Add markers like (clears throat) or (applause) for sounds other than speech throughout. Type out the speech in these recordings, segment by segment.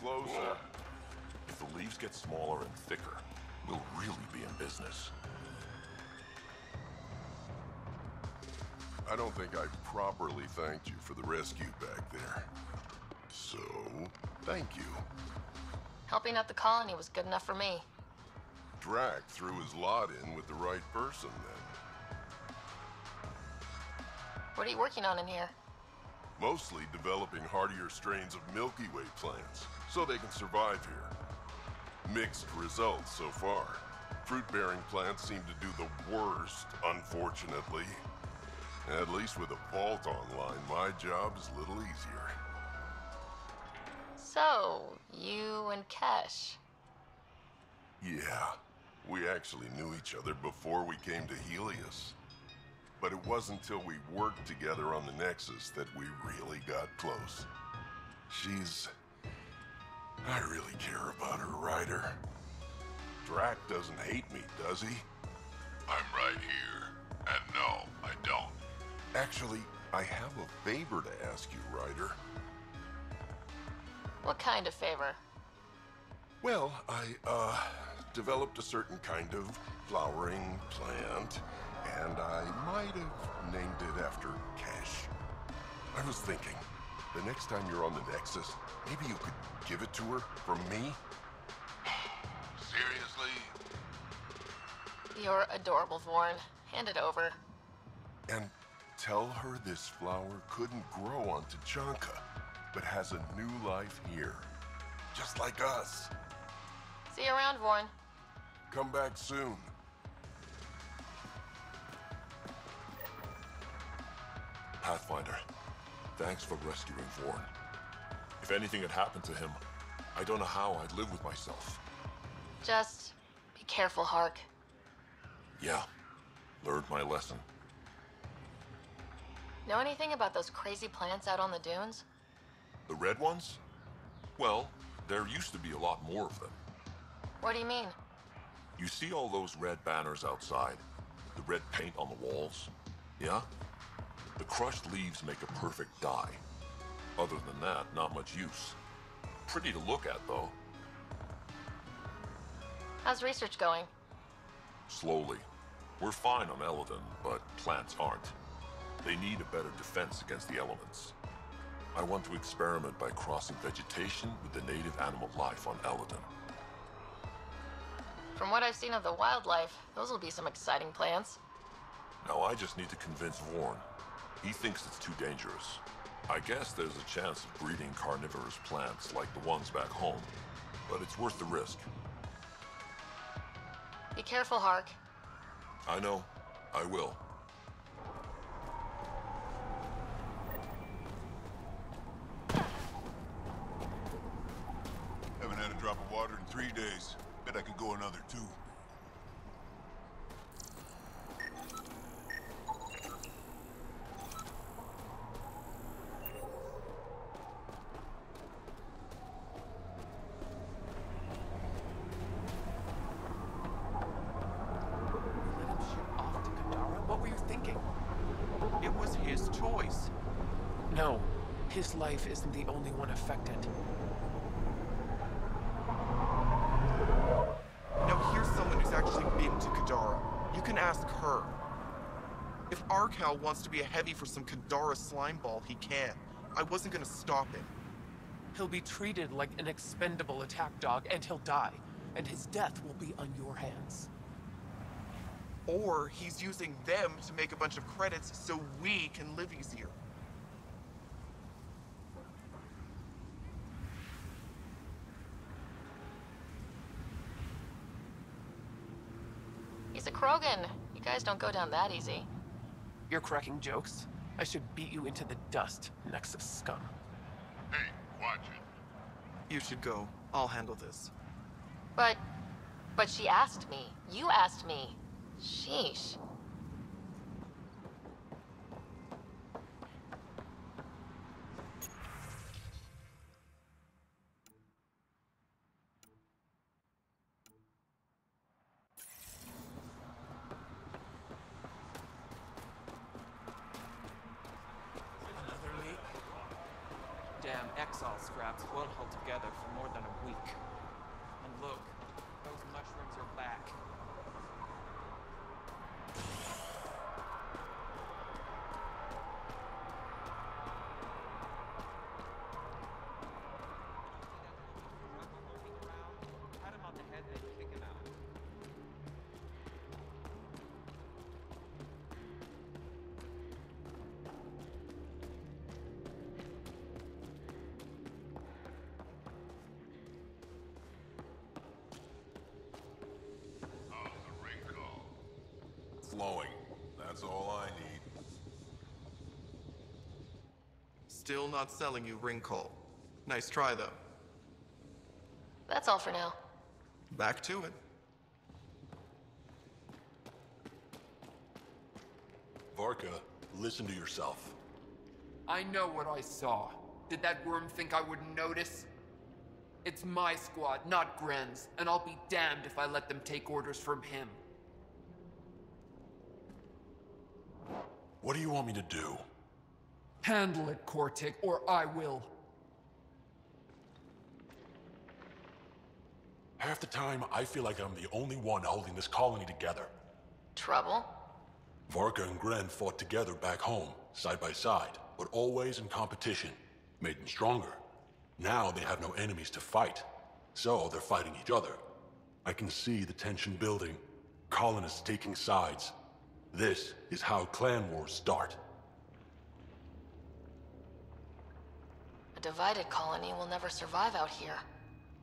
sir. If the leaves get smaller and thicker, we'll really be in business. I don't think I properly thanked you for the rescue back there. So, thank you. Helping out the colony was good enough for me. Drack threw his lot in with the right person then. What are you working on in here? Mostly developing hardier strains of Milky Way plants, so they can survive here. Mixed results so far. Fruit-bearing plants seem to do the worst, unfortunately. At least with a vault online, my job is a little easier. So, you and Kesh. Yeah, we actually knew each other before we came to Heleus. But it wasn't until we worked together on the Nexus that we really got close. She's... I really care about her, Ryder. Drack doesn't hate me, does he? I'm right here. And no, I don't. Actually, I have a favor to ask you, Ryder. What kind of favor? Well, I, uh, developed a certain kind of flowering plant, and I might have named it after Kesh. I was thinking, the next time you're on the Nexus, maybe you could give it to her from me? Seriously? You're adorable, Vorn. Hand it over. And tell her this flower couldn't grow on Tuchanka, but has a new life here. Just like us. See you around, Vorn. Come back soon. Pathfinder, thanks for rescuing Vorn. If anything had happened to him, I don't know how I'd live with myself. Just be careful, Hark. Yeah, learned my lesson. Know anything about those crazy plants out on the dunes? The red ones? Well, there used to be a lot more of them. What do you mean? You see all those red banners outside? The red paint on the walls? Yeah? The crushed leaves make a perfect dye. Other than that, not much use. Pretty to look at, though. How's research going? Slowly. We're fine on Elaaden, but plants aren't. They need a better defense against the elements. I want to experiment by crossing vegetation with the native animal life on Elaaden. From what I've seen of the wildlife, those will be some exciting plants. Now I just need to convince Vorn. He thinks it's too dangerous. I guess there's a chance of breeding carnivorous plants like the ones back home, but it's worth the risk. Be careful, Hark. I know. I will. Haven't had a drop of water in three days. Bet I could go another two. You let him ship off to Kadara? What were you thinking? It was his choice. No, his life isn't the only one affected. Now here's someone who's actually been to Kadara. You can ask her. If Arcal wants to be a heavy for some Kadara slime ball, he can. I wasn't gonna stop him. He'll be treated like an expendable attack dog and he'll die. And his death will be on your hands. Or he's using them to make a bunch of credits so we can live easier. He's a Krogan. You guys don't go down that easy. You're cracking jokes? I should beat you into the dust, Nexus scum. Hey, watch it. You should go. I'll handle this. But. But she asked me. You asked me. Sheesh. Flowing. That's all I need. Still not selling you ring call. Nice try, though. That's all for now. Back to it. Varka, listen to yourself. I know what I saw. Did that worm think I wouldn't notice? It's my squad, not Gren's, and I'll be damned if I let them take orders from him. What do you want me to do? Handle it, Kortik, or I will. Half the time, I feel like I'm the only one holding this colony together. Trouble? Varka and Gren fought together back home, side by side, but always in competition. Made them stronger. Now they have no enemies to fight, so they're fighting each other. I can see the tension building, colonists taking sides. This is how clan wars start. A divided colony will never survive out here.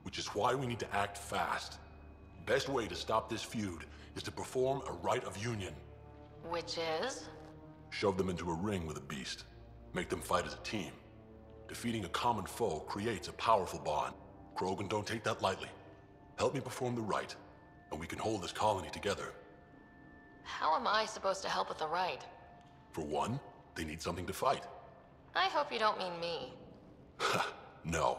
which is why we need to act fast. Best way to stop this feud is to perform a rite of union. Which is? Shove them into a ring with a beast. Make them fight as a team. Defeating a common foe creates a powerful bond. Krogan don't take that lightly. Help me perform the rite, and we can hold this colony together. How am I supposed to help with the rite? For one, they need something to fight. I hope you don't mean me. (laughs) No,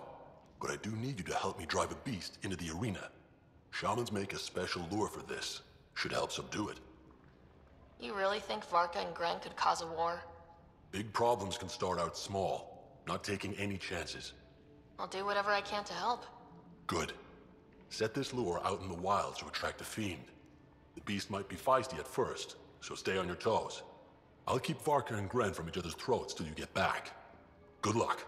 but I do need you to help me drive a beast into the arena. Shamans make a special lure for this. Should help subdue it. You really think Varka and Gren could cause a war? Big problems can start out small, not taking any chances. I'll do whatever I can to help. Good. Set this lure out in the wilds to attract a fiend. The beast might be feisty at first, so stay on your toes. I'll keep Varka and Gren from each other's throats till you get back. Good luck.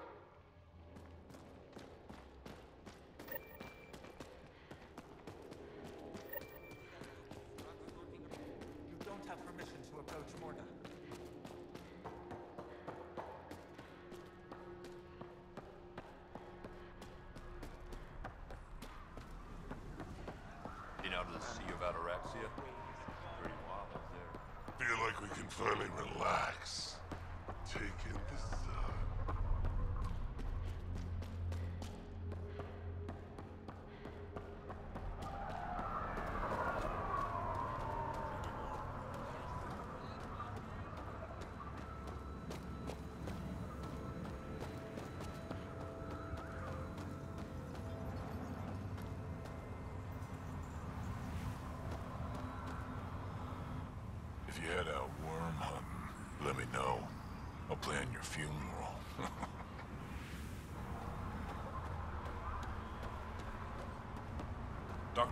The Sea of Ataraxia? Pretty wild up there. Feel like we can finally relax. Take in the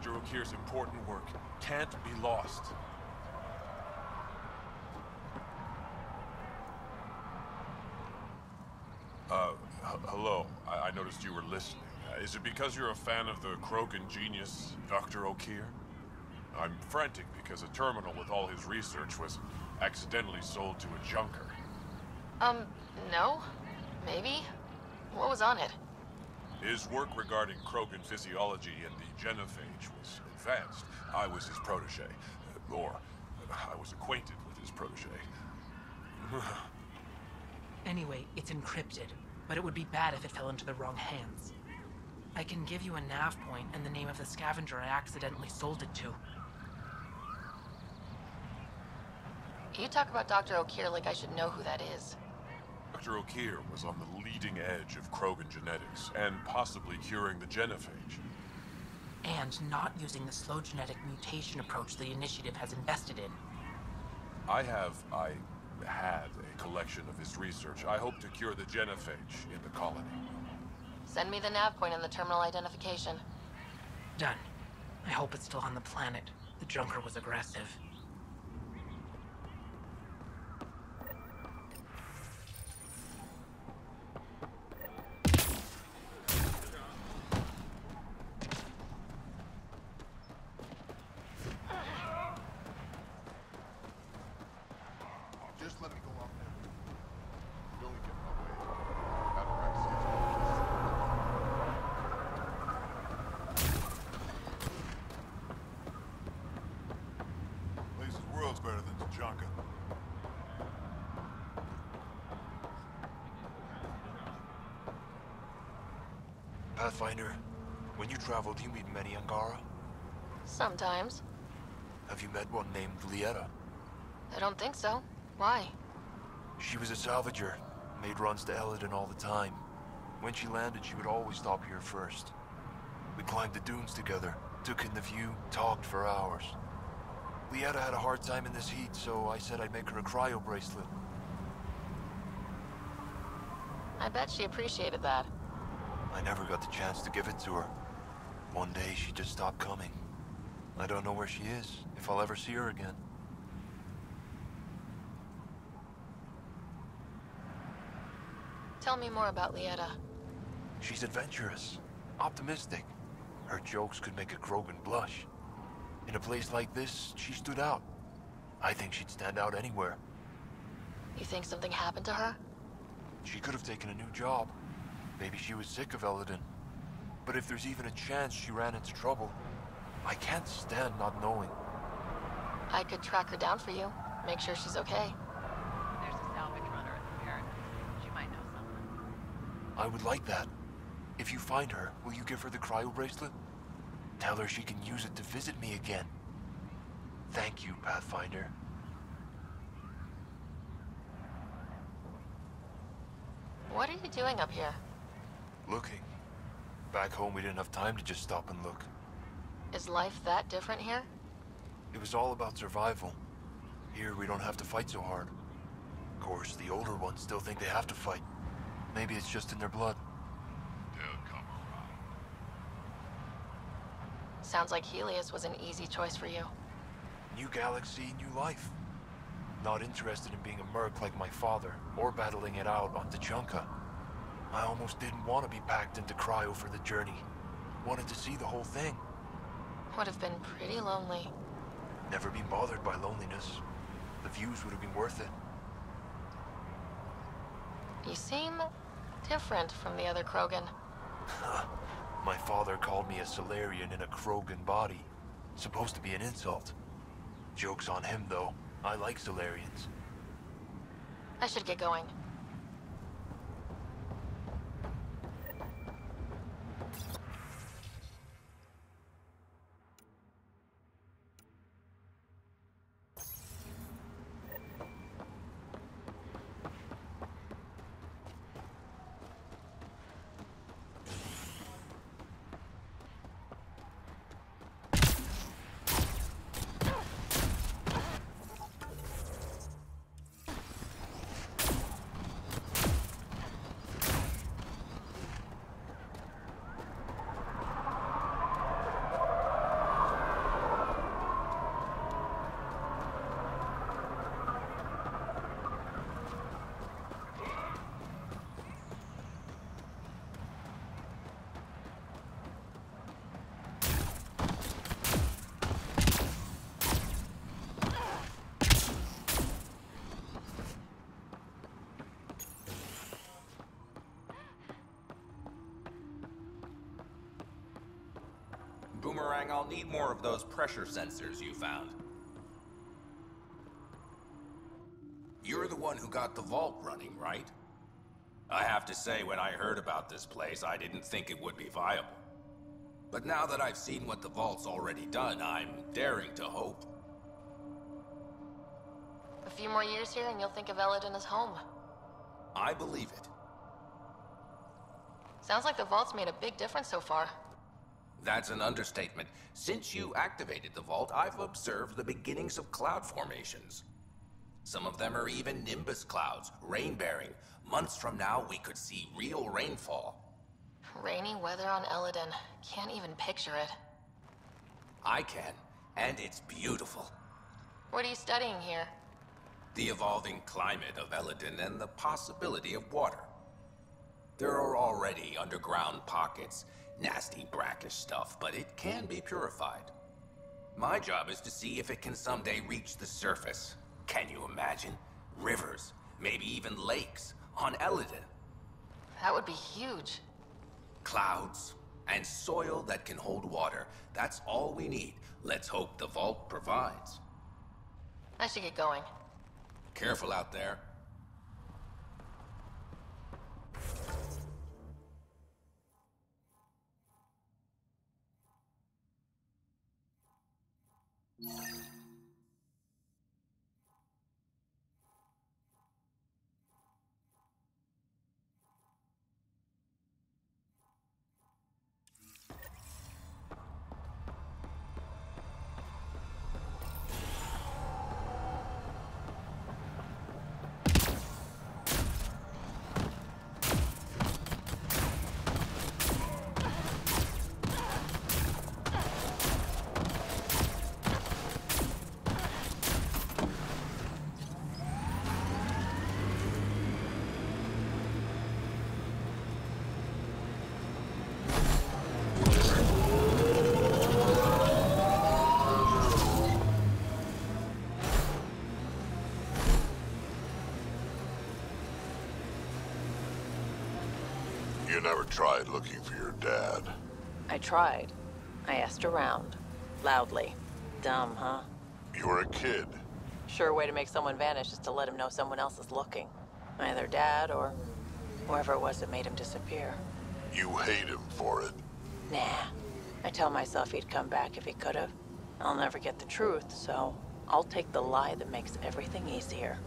Dr. Okeer's important work can't be lost. Uh, hello. I-, I noticed you were listening. Uh, is it because you're a fan of the Krogan genius, Dr. Okeer? I'm frantic because a terminal with all his research was accidentally sold to a junker. Um, no? Maybe? What was on it? His work regarding Krogan physiology and the genophage was advanced. I was his protege, uh, or uh, I was acquainted with his protege. (sighs) Anyway, it's encrypted, but it would be bad if it fell into the wrong hands. I can give you a nav point and the name of the scavenger I accidentally sold it to. You talk about Dr. Okeer like I should know who that is. Dr. Okeer was on the leading edge of Krogan genetics and possibly curing the genophage. And not using the slow genetic mutation approach the initiative has invested in. I have, I had a collection of his research. I hope to cure the genophage in the colony. Send me the nav point and the terminal identification. Done. I hope it's still on the planet. The Junker was aggressive. Just let me go off now. You only get my way. Ataraxia's Place is worlds better than Tuchanka. Pathfinder, you travel, do you meet many Angara? Sometimes. Have you met one named Lieta? I don't think so. Why? She was a salvager, made runs to Elaaden all the time. When she landed, she would always stop here first. We climbed the dunes together, took in the view, talked for hours. Lieta had a hard time in this heat, so I said I'd make her a cryo bracelet. I bet she appreciated that. I never got the chance to give it to her. One day she just stopped coming. I don't know where she is, if I'll ever see her again. Tell me more about Lieta. She's adventurous, optimistic. Her jokes could make a Krogan blush. In a place like this, she stood out. I think she'd stand out anywhere. You think something happened to her? She could have taken a new job. Maybe she was sick of Elaaden. But if there's even a chance she ran into trouble, I can't stand not knowing. I could track her down for you. Make sure she's okay. There's a salvage runner at the Paradise. She might know something. I would like that. If you find her, will you give her the cryo bracelet? Tell her she can use it to visit me again. Thank you, Pathfinder. What are you doing up here? Looking. Back home, we didn't have time to just stop and look. Is life that different here? It was all about survival. Here, we don't have to fight so hard. Of course, the older ones still think they have to fight. Maybe it's just in their blood. They'll come around. Sounds like Heleus was an easy choice for you. New galaxy, new life. Not interested in being a merc like my father, or battling it out on Tuchanka. I almost didn't want to be packed into cryo for the journey. Wanted to see the whole thing. Would have been pretty lonely. Never been bothered by loneliness. The views would have been worth it. You seem different from the other Krogan. My father called me a Salarian in a Krogan body. Supposed to be an insult. Joke's on him, though. I like Salarians. I should get going. I'll need more of those pressure sensors you found. You're the one who got the vault running, right? I have to say, when I heard about this place, I didn't think it would be viable. But now that I've seen what the vault's already done, I'm daring to hope. A few more years here and you'll think of Elaaden as home. I believe it. Sounds like the vault's made a big difference so far. That's an understatement. Since you activated the vault, I've observed the beginnings of cloud formations. Some of them are even nimbus clouds, rain-bearing. Months from now, we could see real rainfall. Rainy weather on Elaaden. Can't even picture it. I can, and it's beautiful. What are you studying here? The evolving climate of Elaaden and the possibility of water. There are already underground pockets, nasty brackish stuff, but it can be purified. My job is to see if it can someday reach the surface. Can you imagine? Rivers, maybe even lakes, on Elaaden. That would be huge. Clouds, and soil that can hold water. That's all we need. Let's hope the vault provides. I should get going. Careful out there. You never tried looking for your dad. I tried. I asked around. Loudly. Dumb, huh? You were a kid. Sure way to make someone vanish is to let him know someone else is looking. Either dad or whoever it was that made him disappear. You hate him for it. Nah. I tell myself he'd come back if he could have. I'll never get the truth, so I'll take the lie that makes everything easier.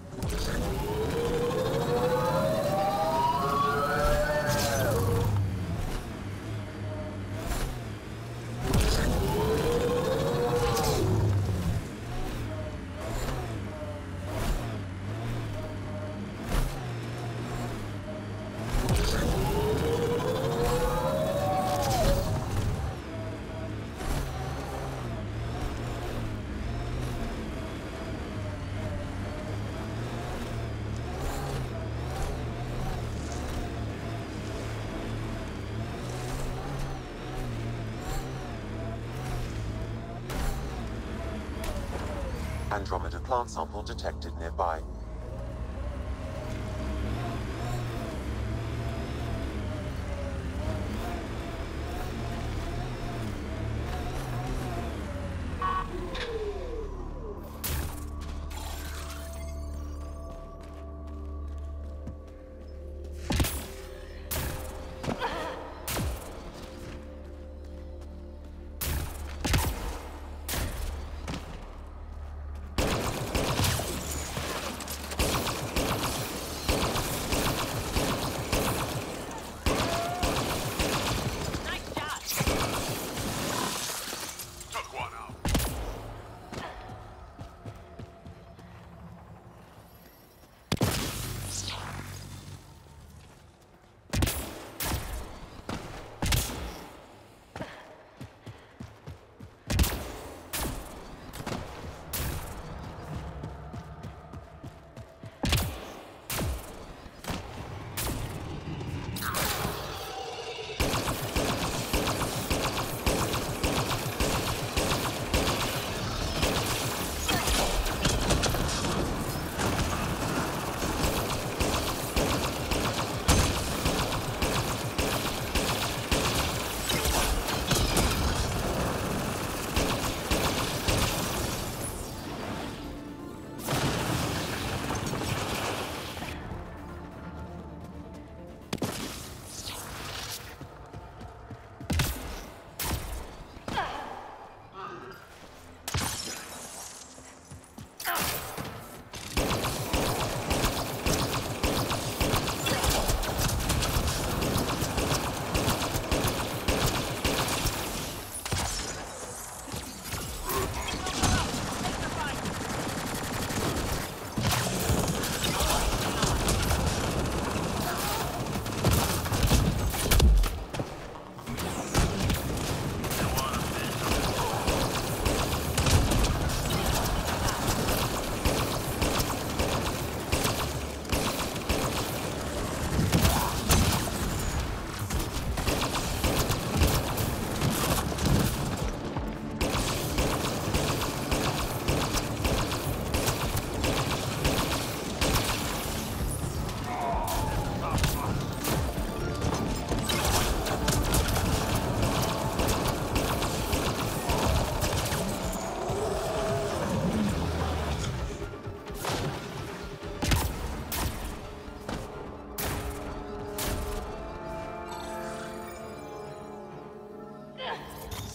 Andromeda plant sample detected nearby.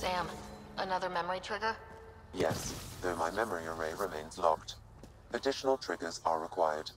Sam, another memory trigger? Yes, though my memory array remains locked. Additional triggers are required.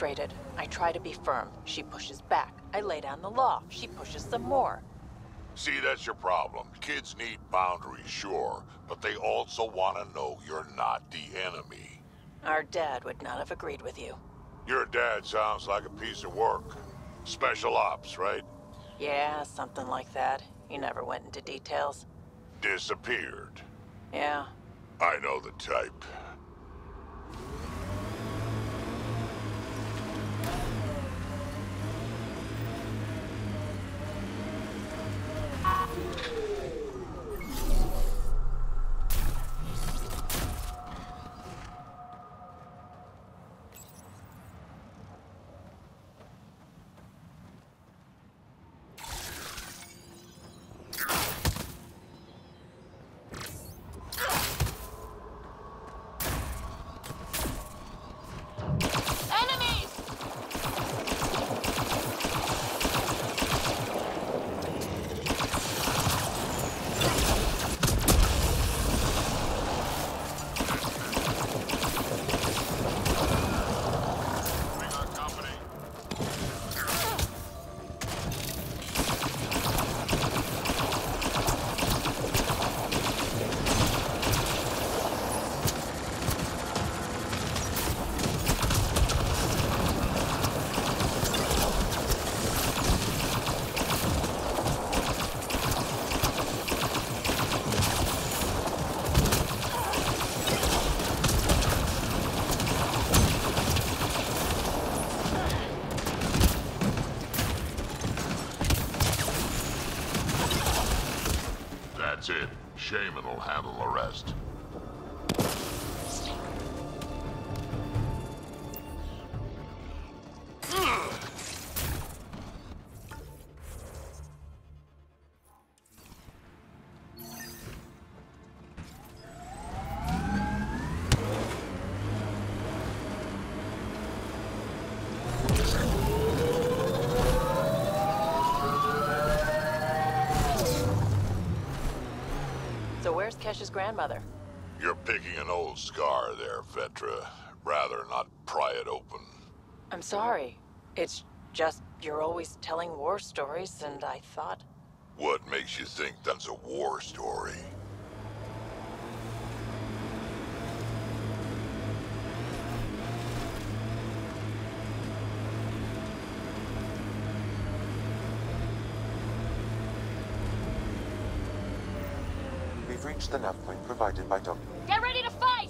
Frustrated. I try to be firm. She pushes back. I lay down the law. She pushes some more. See, that's your problem. Kids need boundaries, sure, but they also want to know you're not the enemy. Our dad would not have agreed with you. Your dad sounds like a piece of work. Special ops, right? Yeah, something like that. He never went into details. Disappeared. Yeah. I know the type. Kesh's grandmother? You're picking an old scar there, Vetra. Rather not pry it open. I'm sorry. It's just you're always telling war stories, and I thought. What makes you think that's a war story? Reach the nav point provided by Doctor. Get ready to fight!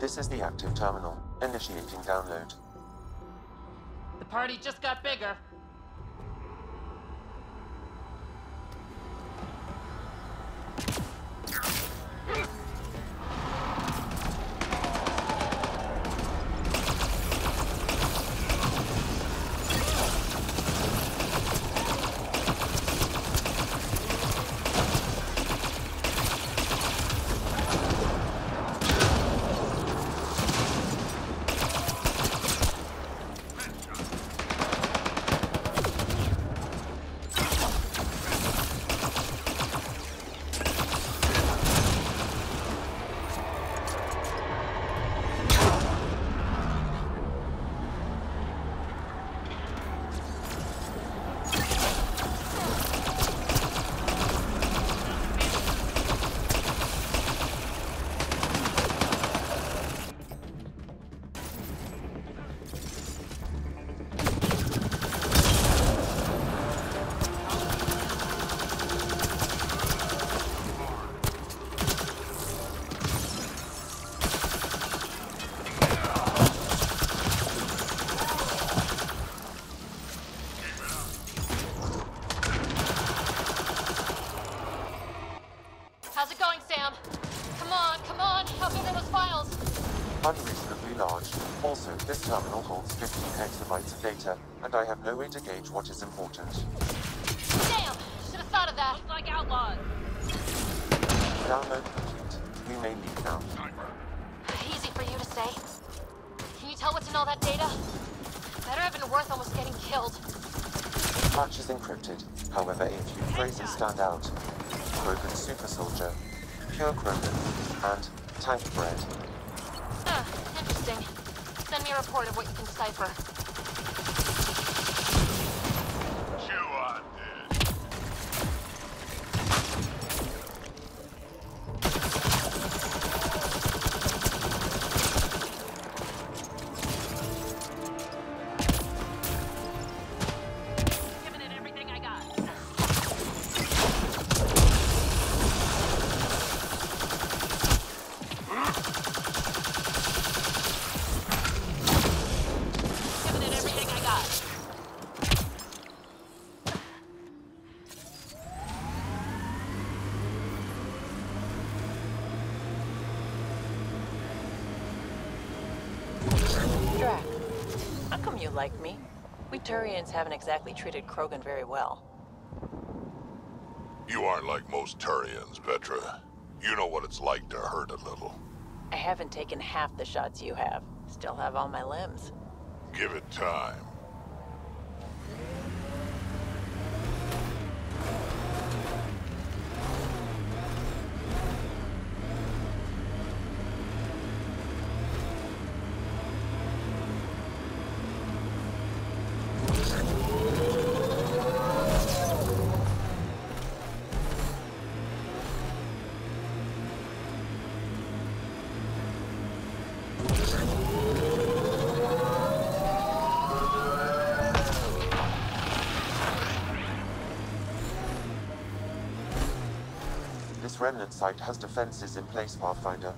This is the active terminal. Initiating download. The party just got bigger. No way to gauge what is important. Damn! Should have thought of that. Looks like outlaws. Download complete. We may leave now. Easy for you to say. Can you tell what's in all that data? Better have been worth almost getting killed. Much is encrypted. However, a few phrases stand out. Krogan super soldier, pure Krogan, and tank bred. Huh, interesting. Send me a report of what you can cipher. Haven't exactly treated Krogan very well. You aren't like most Turians, Vetra. You know what it's like to hurt a little. I haven't taken half the shots you have. Still have all my limbs. Give it time. Remnant site has defenses in place, Pathfinder.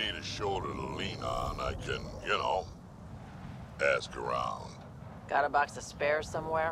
Need a shoulder to lean on, I can, you know, ask around. Got a box of spares somewhere?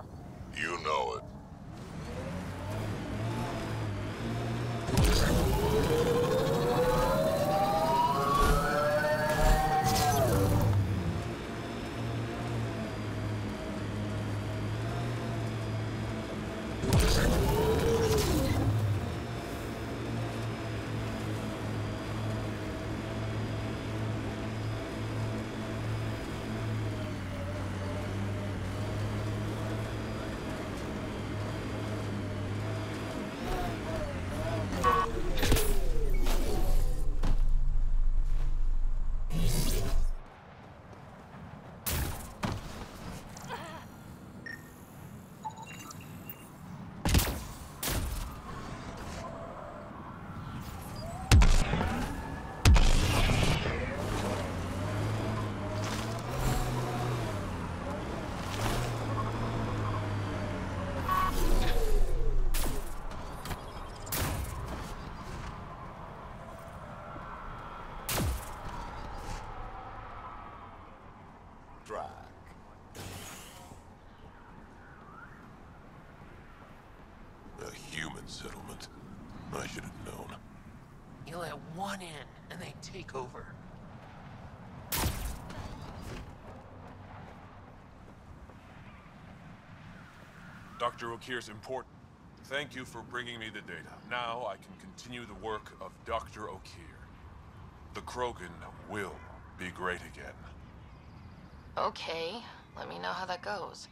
Let one in, and they take over. Dr. Okeer's important. Thank you for bringing me the data. Now I can continue the work of Dr. Okeer. The Krogan will be great again. Okay, let me know how that goes.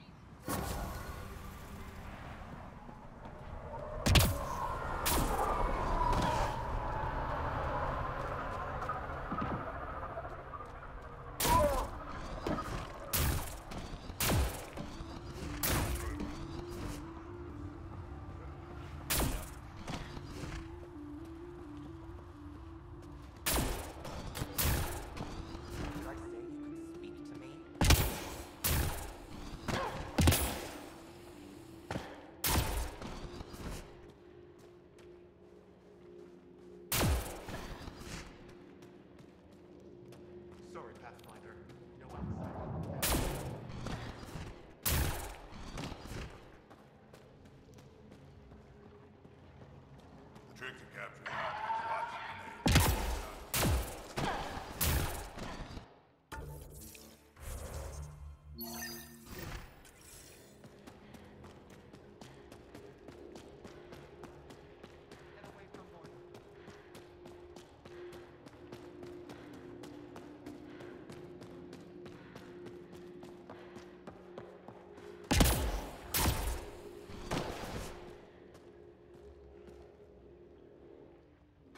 The trick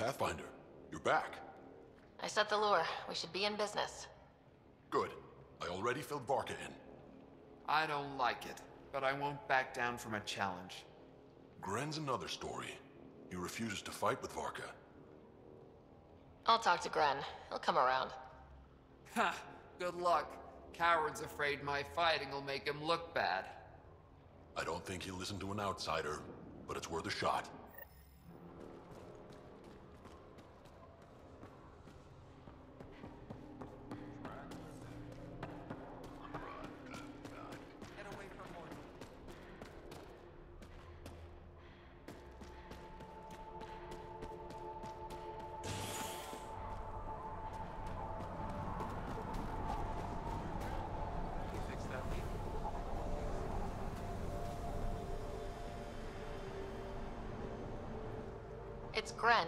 Pathfinder, you're back. I set the lure. We should be in business. Good. I already filled Varka in. I don't like it, but I won't back down from a challenge. Gren's another story. He refuses to fight with Varka. I'll talk to Gren. He'll come around. Ha! Good luck. Coward's afraid my fighting will make him look bad. I don't think he'll listen to an outsider, but it's worth a shot.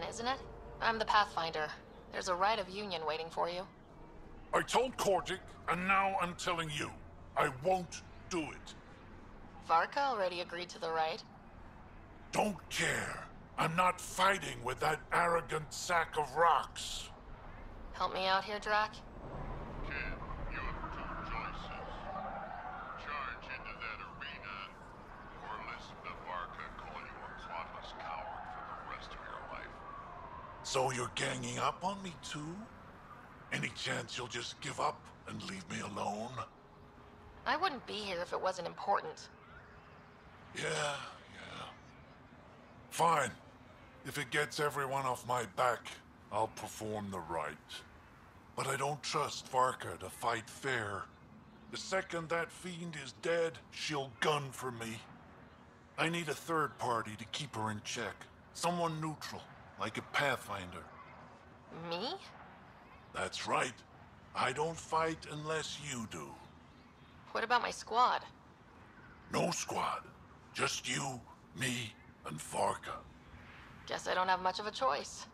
Gren, isn't it? I'm the Pathfinder. There's a rite of union waiting for you. I told Kordic, and now I'm telling you. I won't do it. Varka already agreed to the rite. Don't care. I'm not fighting with that arrogant sack of rocks. Help me out here, Drack? Kid, you have two choices. Charge into that arena, or listen to Varka call you a thoughtless coward for the rest of your life. So you're ganging up on me too? Any chance you'll just give up and leave me alone? I wouldn't be here if it wasn't important. Yeah, yeah. Fine. If it gets everyone off my back, I'll perform the rite. But I don't trust Varka to fight fair. The second that fiend is dead, she'll gun for me. I need a third party to keep her in check. Someone neutral, like a Pathfinder. Me? That's right. I don't fight unless you do. What about my squad? No squad. Just you, me, and Varka. Guess I don't have much of a choice.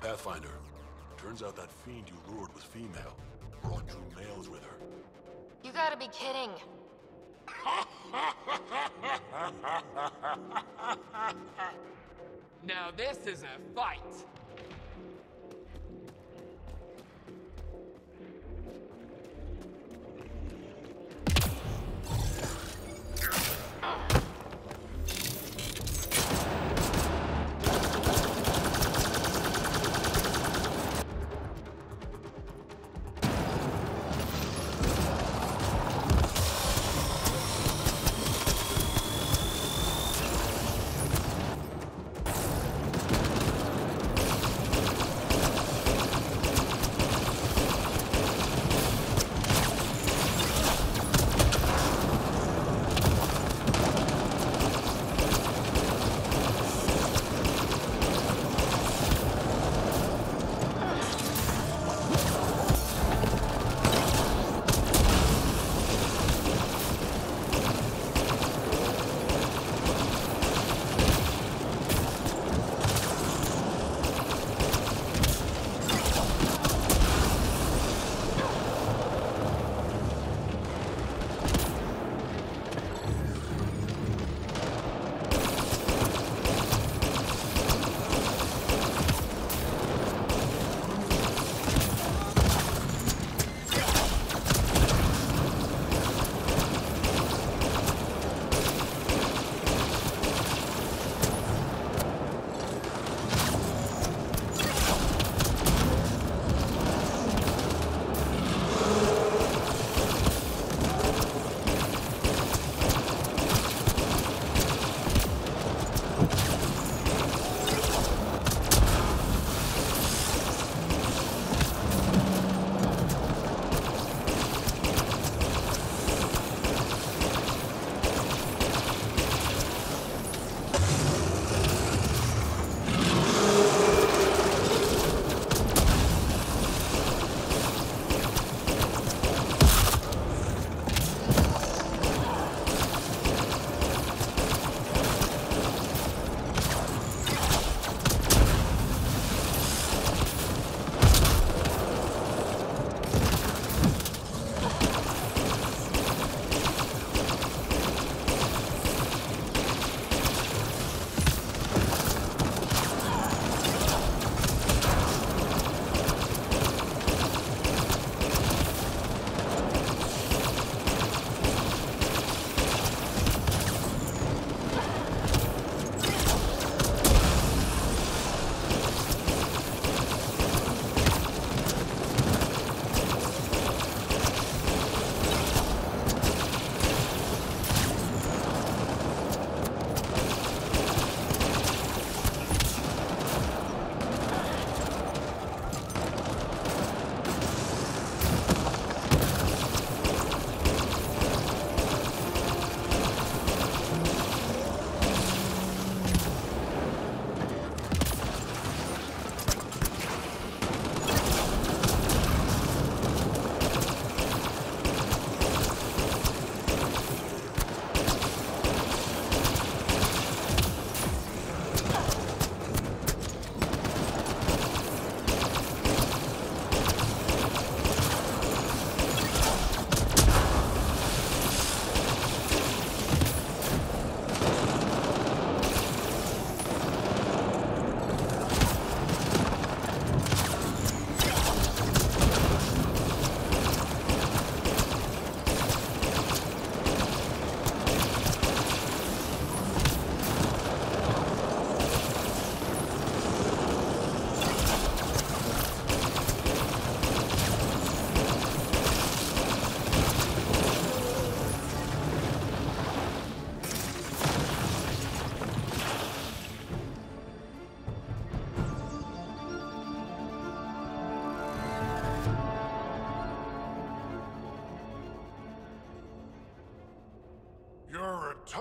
Pathfinder, turns out that fiend you lured was female. Brought true males with her. You gotta be kidding. (laughs) Now this is a fight.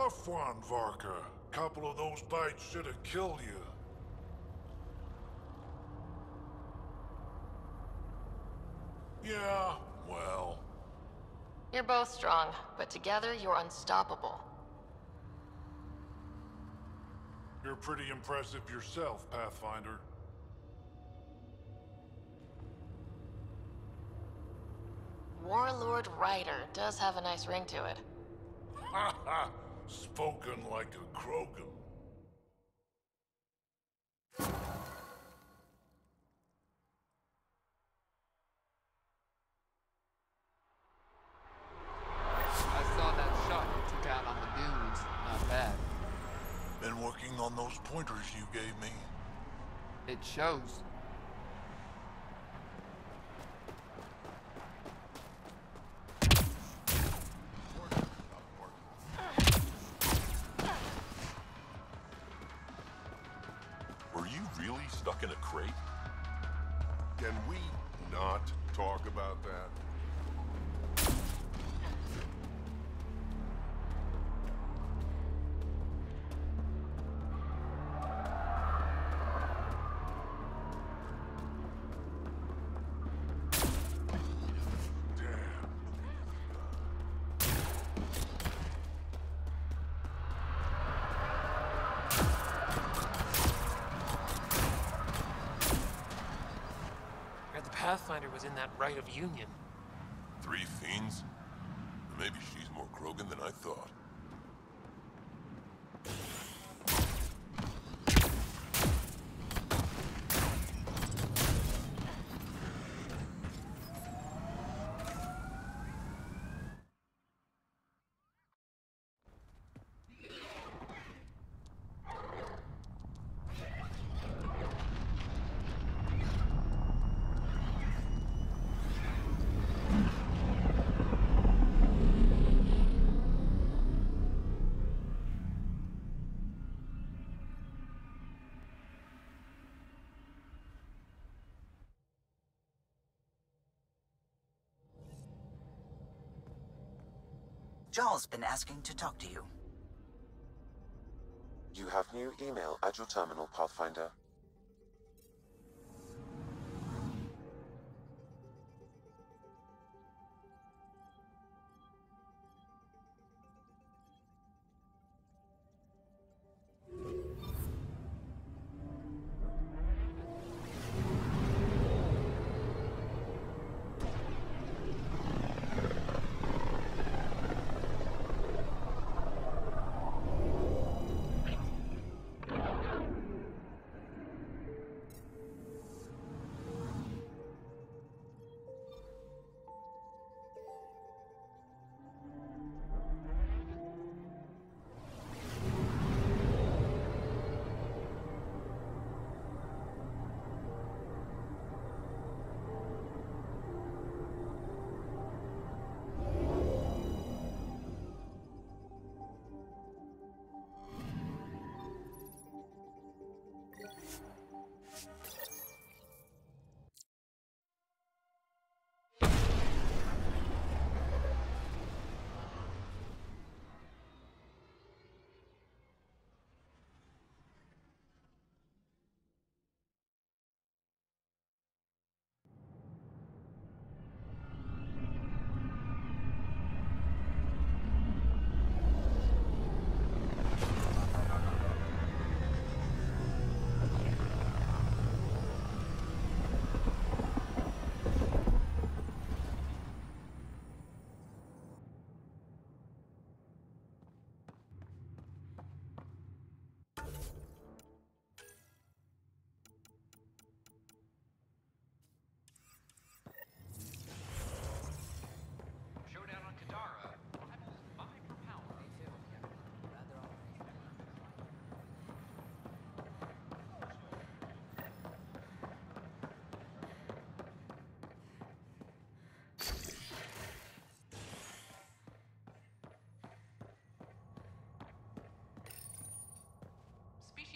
On, Varka. Couple of those bites should have killed you. Yeah, well, You're both strong, but together you're unstoppable. you're pretty impressive yourself, Pathfinder. Warlord Ryder does have a nice ring to it. Ha (laughs) ha! Spoken like a Krogan. I saw that shot you took out on the dunes. Not bad. Been working on those pointers you gave me. It shows. Crate? Can we not talk about that? Pathfinder was in that Rite of Union. Three fiends? Maybe she's more Krogan than I thought. Jaal's been asking to talk to you. You have new email at your terminal, Pathfinder.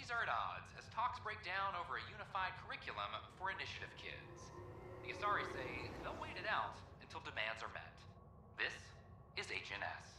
At odds as talks break down over a unified curriculum for initiative kids. The Asari say they'll wait it out until demands are met. This is HNS.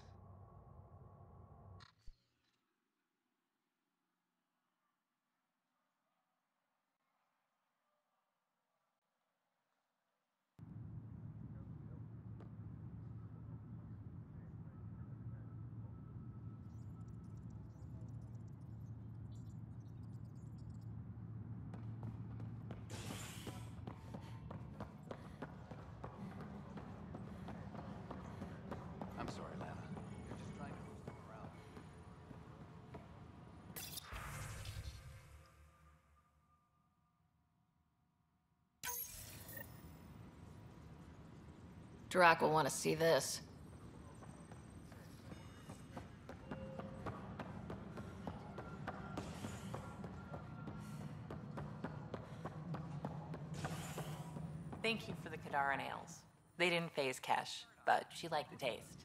Drack will want to see this. Thank you for the Kadara nails. They didn't faze Kesh, but she liked the taste.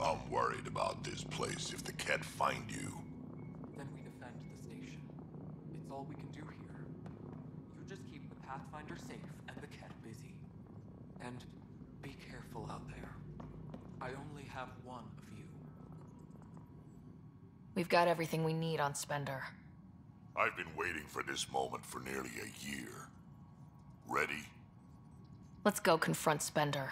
I'm worried about this place if the Ket find you. Then we defend the station. It's all we can do here. You just keep the Pathfinder safe and the Ket busy. And be careful out there. I only have one of you. We've got everything we need on Spender. I've been waiting for this moment for nearly a year. Ready? Let's go confront Spender.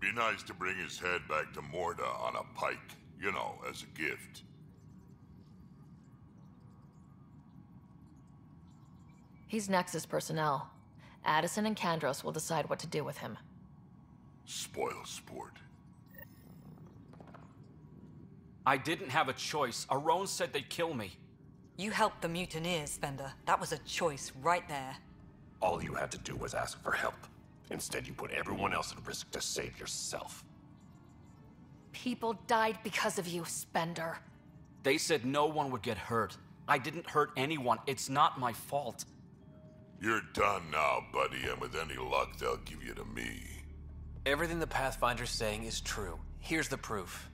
Be nice to bring his head back to Morda on a pike, you know, as a gift. He's Nexus personnel. Addison and Kandros will decide what to do with him. Spoil sport. I didn't have a choice. Aron said they'd kill me. You helped the mutineers, Spender. That was a choice right there. All you had to do was ask for help. Instead, you put everyone else at risk to save yourself. People died because of you, Spender. They said no one would get hurt. I didn't hurt anyone. It's not my fault. You're done now, buddy, and with any luck, they'll give you to me. Everything the Pathfinder's saying is true. Here's the proof.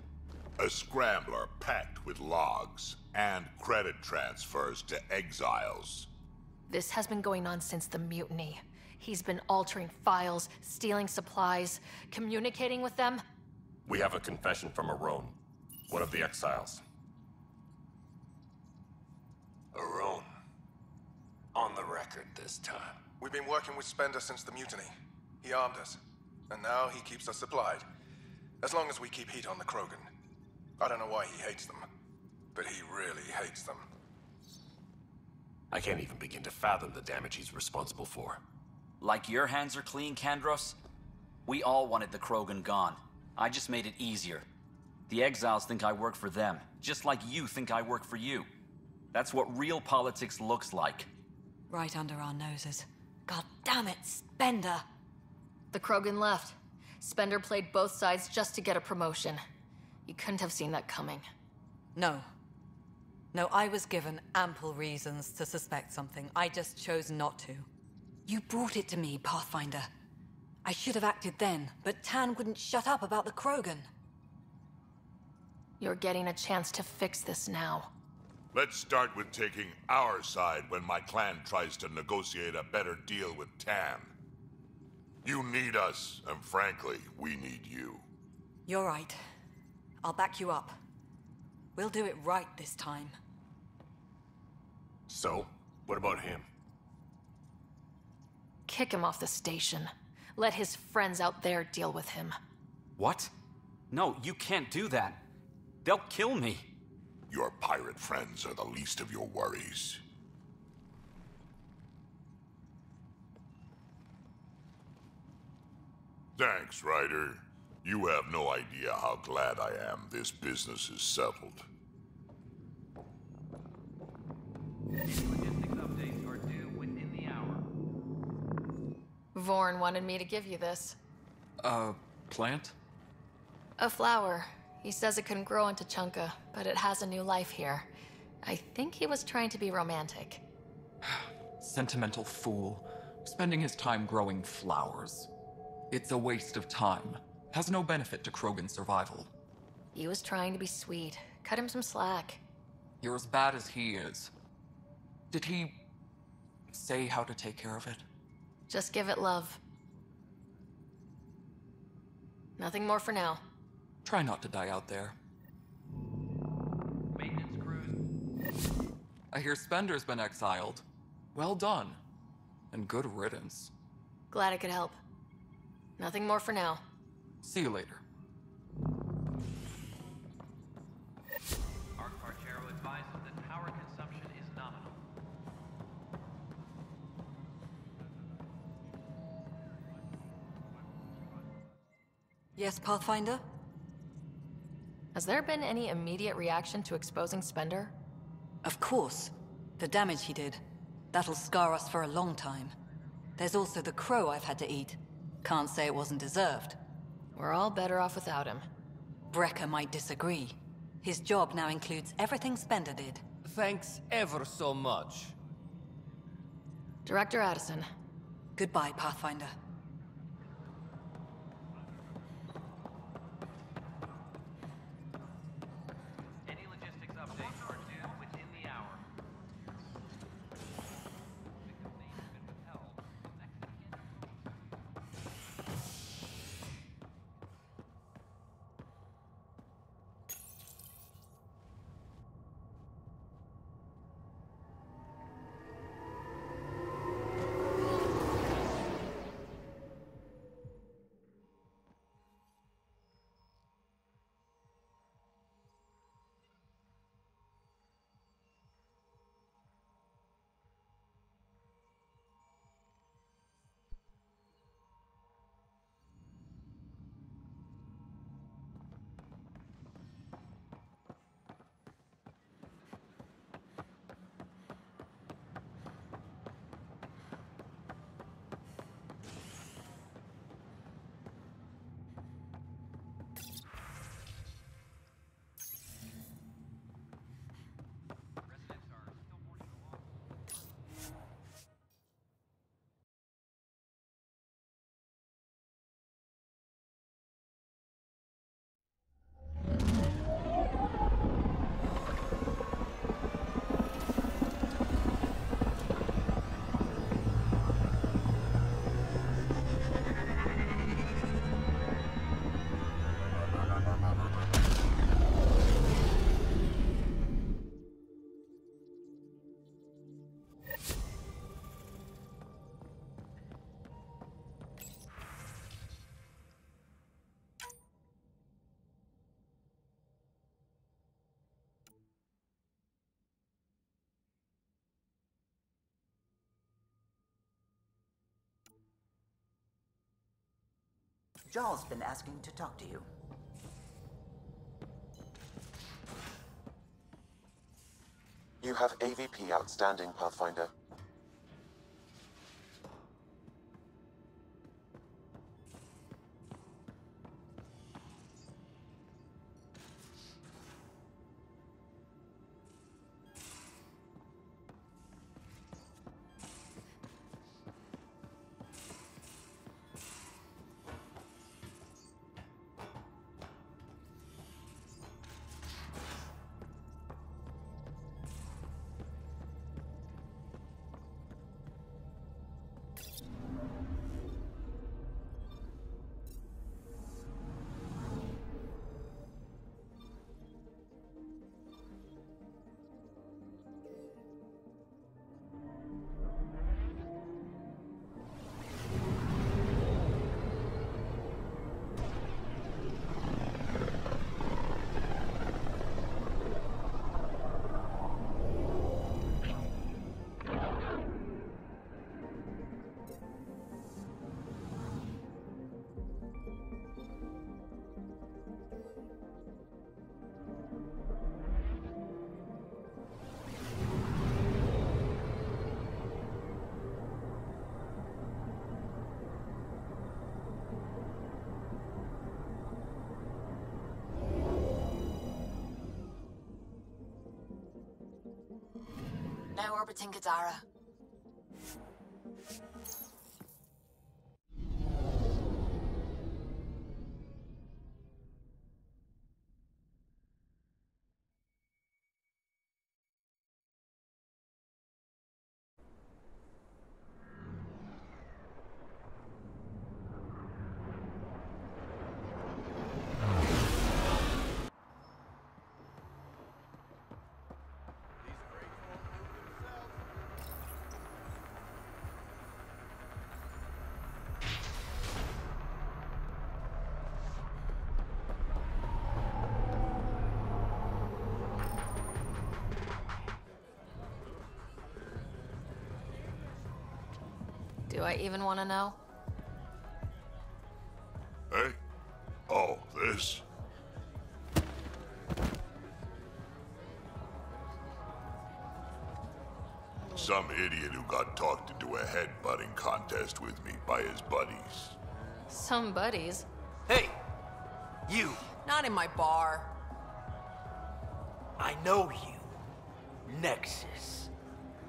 A scrambler packed with logs and credit transfers to exiles. This has been going on since the mutiny. He's been altering files, stealing supplies, communicating with them. We have a confession from Aron, one of the exiles. Aron. On the record this time. We've been working with Spender since the mutiny. He armed us. And now he keeps us supplied. As long as we keep heat on the Krogan. I don't know why he hates them. But he really hates them. I can't even begin to fathom the damage he's responsible for. Like your hands are clean, Kandros? We all wanted the Krogan gone. I just made it easier. The exiles think I work for them, just like you think I work for you. That's what real politics looks like. Right under our noses. God damn it, Spender! The Krogan left. Spender played both sides just to get a promotion. You couldn't have seen that coming. No. No, I was given ample reasons to suspect something. I just chose not to. You brought it to me, Pathfinder. I should have acted then, but Tann wouldn't shut up about the Krogan. You're getting a chance to fix this now. Let's start with taking our side when my clan tries to negotiate a better deal with Tann. You need us, and frankly, we need you. You're right. I'll back you up. We'll do it right this time. So, what about him? Kick him off the station. Let his friends out there deal with him. What? No, you can't do that. They'll kill me. Your pirate friends are the least of your worries. Thanks, Ryder. You have no idea how glad I am this business is settled. Logistics updates are due within the hour. Vorn wanted me to give you this. A plant? A flower. He says it couldn't grow in Tuchanka, but it has a new life here. I think he was trying to be romantic. (sighs) Sentimental fool. Spending his time growing flowers. It's a waste of time. Has no benefit to Krogan's survival. He was trying to be sweet. Cut him some slack. You're as bad as he is. Did he say how to take care of it? Just give it love. Nothing more for now. Try not to die out there. Maintenance crews. I hear Spender's been exiled. Well done. And good riddance. Glad I could help. Nothing more for now. See you later. Ark Paarchero advises that power consumption is nominal. Yes, Pathfinder? Has there been any immediate reaction to exposing Spender? Of course. The damage he did. That'll scar us for a long time. There's also the crow I've had to eat. Can't say it wasn't deserved. We're all better off without him. Brecker might disagree. His job now includes everything Spender did. Thanks ever so much. Director Addison. Goodbye, Pathfinder. Jaal's been asking to talk to you. You have AVP outstanding, Pathfinder. Now orbiting Kadara. I even want to know? Hey? Oh, this? Some idiot who got talked into a headbutting contest with me by his buddies. Some buddies. Hey! You! Not in my bar. I know you. Nexus.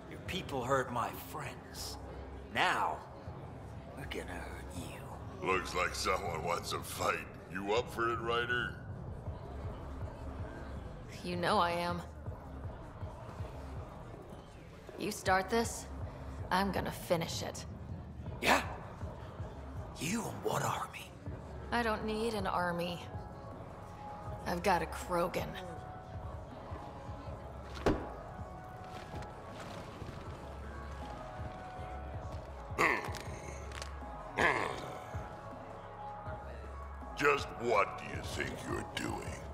Your people hurt my friends. Now, we're gonna hurt you. Looks like someone wants a fight. You up for it, Ryder? You know I am. You start this, I'm gonna finish it. Yeah? You and what army? I don't need an army. I've got a Krogan. Just what do you think you're doing?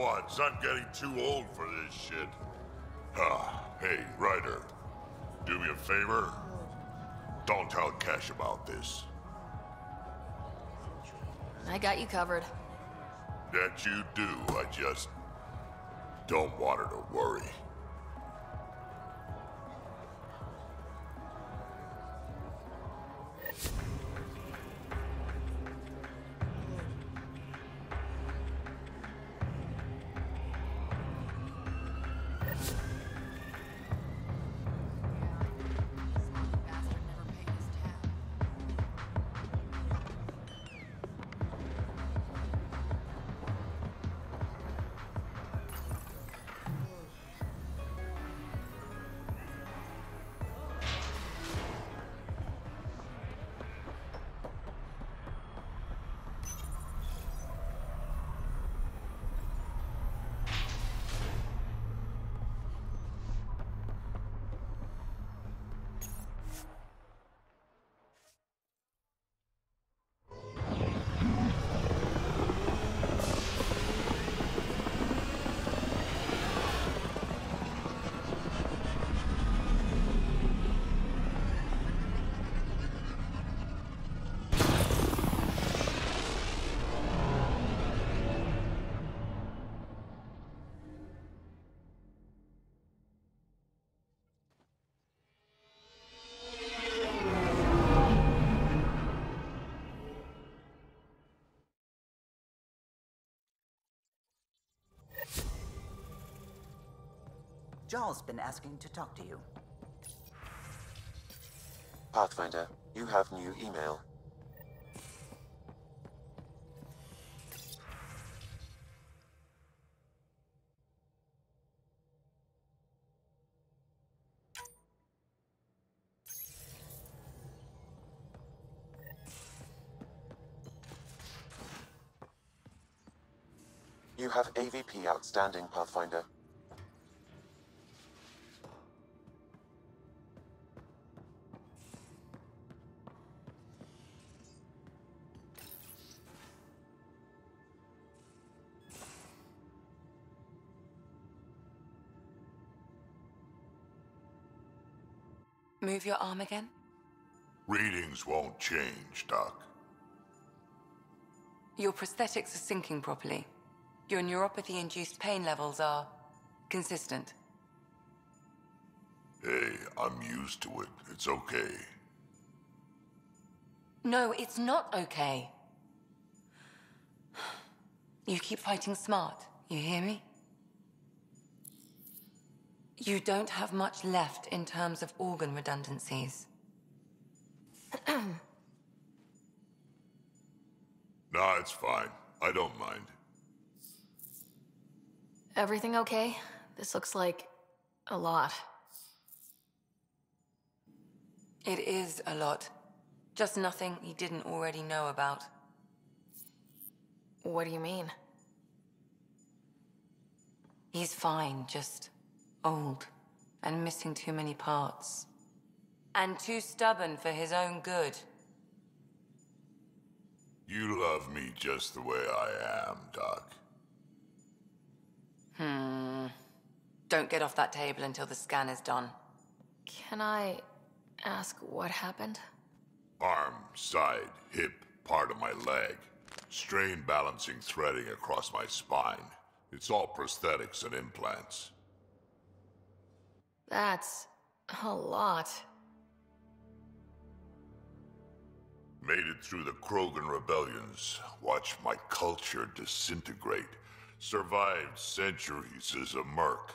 Quads, I'm getting too old for this shit. Ah, hey, Ryder. Do me a favor. Don't tell Kesh about this. I got you covered. That you do, I just... don't want her to worry. Jaal's been asking to talk to you. Pathfinder, you have new email. You have AVP outstanding, Pathfinder. Move your arm again? Readings won't change, Doc. Your prosthetics are syncing properly. Your neuropathy-induced pain levels are consistent. Hey, I'm used to it. It's okay. No, it's not okay. (sighs) You keep fighting smart, you hear me? You don't have much left in terms of organ redundancies. (clears throat) Nah, it's fine. I don't mind. Everything okay? This looks like a lot. It is a lot. Just nothing he didn't already know about. What do you mean? He's fine, just old and missing too many parts. And too stubborn for his own good. You love me just the way I am, Doc. Hmm. Don't get off that table until the scan is done. Can I ask what happened? Arm, side, hip, part of my leg. Strain balancing threading across my spine. It's all prosthetics and implants. That's a lot. Made it through the Krogan rebellions. Watched my culture disintegrate. Survived centuries as a merc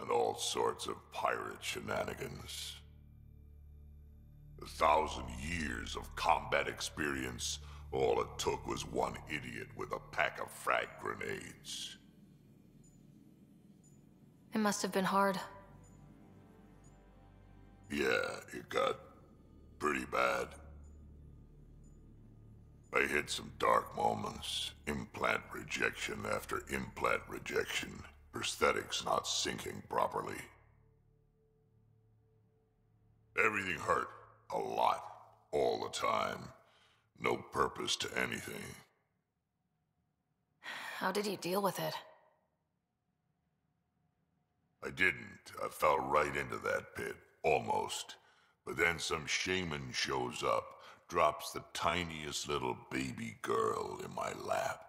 and all sorts of pirate shenanigans. A thousand years of combat experience, all it took was one idiot with a pack of frag grenades. It must have been hard. Yeah, it got pretty bad. I hit some dark moments. Implant rejection after implant rejection. Prosthetics not syncing properly. Everything hurt. A lot. All the time. No purpose to anything. How did you deal with it? I didn't. I fell right into that pit. Almost. But then some shaman shows up, drops the tiniest little baby girl in my lap.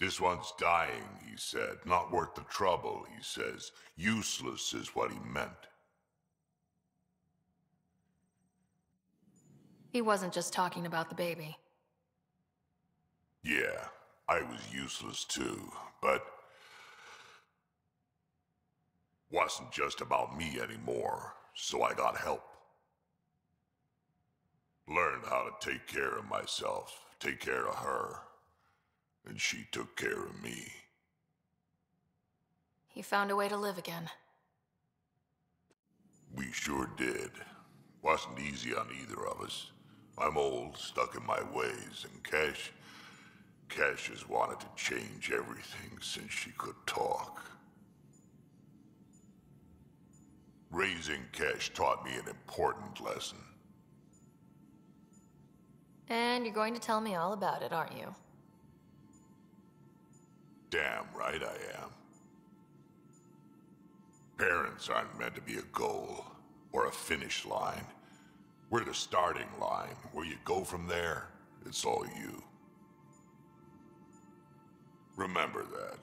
This one's dying, he said. Not worth the trouble, he says. Useless is what he meant. He wasn't just talking about the baby. Yeah, I was useless too, but wasn't just about me anymore, so I got help. Learned how to take care of myself, take care of her, and she took care of me. He found a way to live again. We sure did. Wasn't easy on either of us. I'm old, stuck in my ways, and Kesh. Kesh has wanted to change everything since she could talk. Raising Kesh taught me an important lesson. And you're going to tell me all about it, aren't you? Damn right I am. Parents aren't meant to be a goal or a finish line. We're the starting line. Where you go from there, it's all you. Remember that.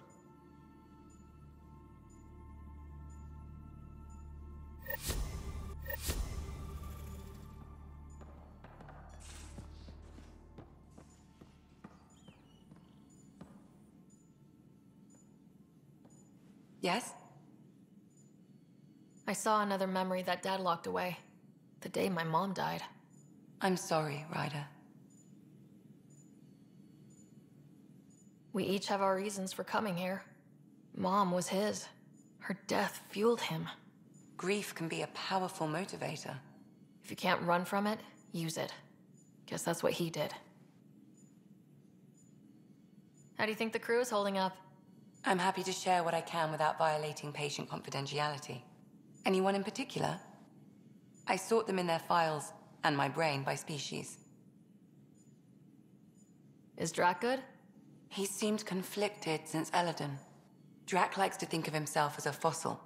Yes? I saw another memory that Dad locked away. The day my mom died. I'm sorry, Ryder. We each have our reasons for coming here. Mom was his. Her death fueled him. Grief can be a powerful motivator. If you can't run from it, use it. Guess that's what he did. How do you think the crew is holding up? I'm happy to share what I can without violating patient confidentiality. Anyone in particular? I sort them in their files and my brain by species. Is Drack good? He seemed conflicted since Elaaden. Drack likes to think of himself as a fossil.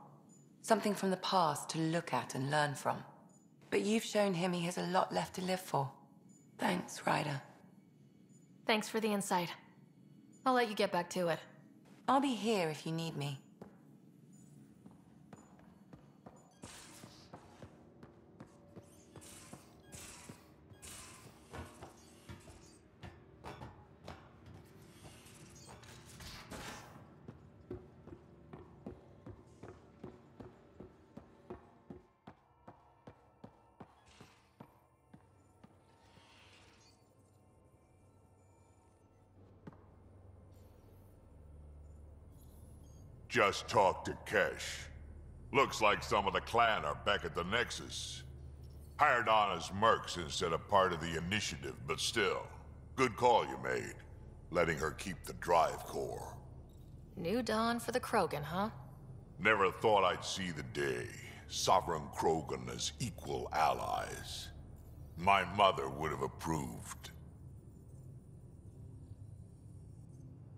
Something from the past to look at and learn from. But you've shown him he has a lot left to live for. Thanks, Ryder. Thanks for the insight. I'll let you get back to it. I'll be here if you need me. Just talked to Kesh. Looks like some of the clan are back at the Nexus. Hired on as mercs instead of part of the initiative, but still. Good call you made. Letting her keep the drive core. New dawn for the Krogan, huh? Never thought I'd see the day. Sovereign Krogan as equal allies. My mother would have approved.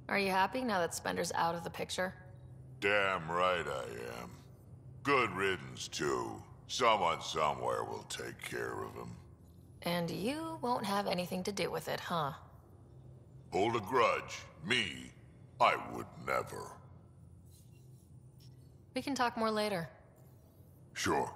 Are you happy now that Spender's out of the picture? Damn right I am. Good riddance, too. Someone somewhere will take care of him. And you won't have anything to do with it, huh? Hold a grudge. Me, I would never. We can talk more later. Sure.